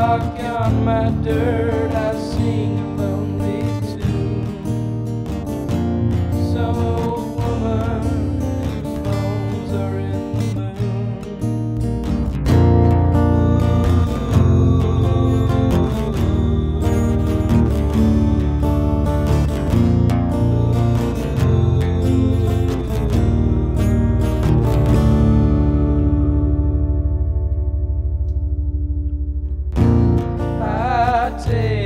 rock on my dirt, I sing. Tail.